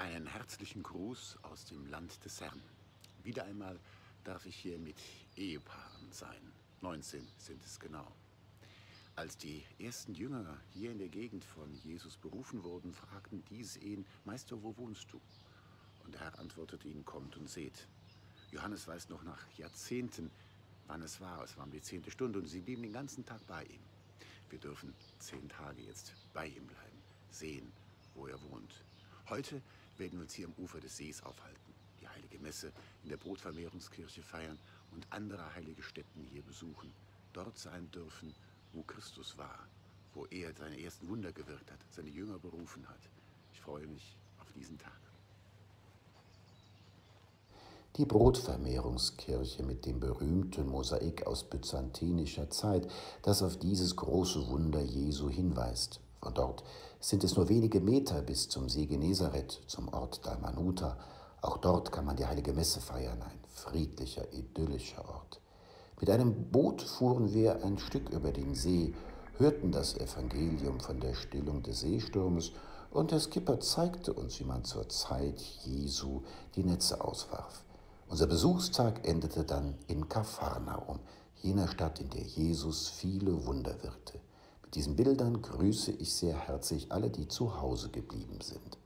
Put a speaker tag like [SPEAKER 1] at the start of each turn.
[SPEAKER 1] Einen herzlichen Gruß aus dem Land des Herrn. Wieder einmal darf ich hier mit Ehepaaren sein. 19 sind es genau. Als die ersten Jünger hier in der Gegend von Jesus berufen wurden, fragten diese ihn, Meister, wo wohnst du? Und der Herr antwortete ihnen, kommt und seht. Johannes weiß noch nach Jahrzehnten, wann es war. Es war um die zehnte Stunde und sie blieben den ganzen Tag bei ihm. Wir dürfen zehn Tage jetzt bei ihm bleiben, sehen, wo er wohnt. Heute werden uns hier am Ufer des Sees aufhalten, die heilige Messe in der Brotvermehrungskirche feiern und andere heilige Stätten hier besuchen, dort sein dürfen, wo Christus war, wo er seine ersten Wunder gewirkt hat, seine Jünger berufen hat. Ich freue mich auf diesen Tag.
[SPEAKER 2] Die Brotvermehrungskirche mit dem berühmten Mosaik aus byzantinischer Zeit, das auf dieses große Wunder Jesu hinweist. Von dort sind es nur wenige Meter bis zum See Genezareth, zum Ort Dalmanuta. Auch dort kann man die heilige Messe feiern, ein friedlicher, idyllischer Ort. Mit einem Boot fuhren wir ein Stück über den See, hörten das Evangelium von der Stillung des Seesturmes und der Skipper zeigte uns, wie man zur Zeit Jesu die Netze auswarf. Unser Besuchstag endete dann in Kapharnaum, jener Stadt, in der Jesus viele Wunder wirkte. Diesen Bildern grüße ich sehr herzlich alle, die zu Hause geblieben sind.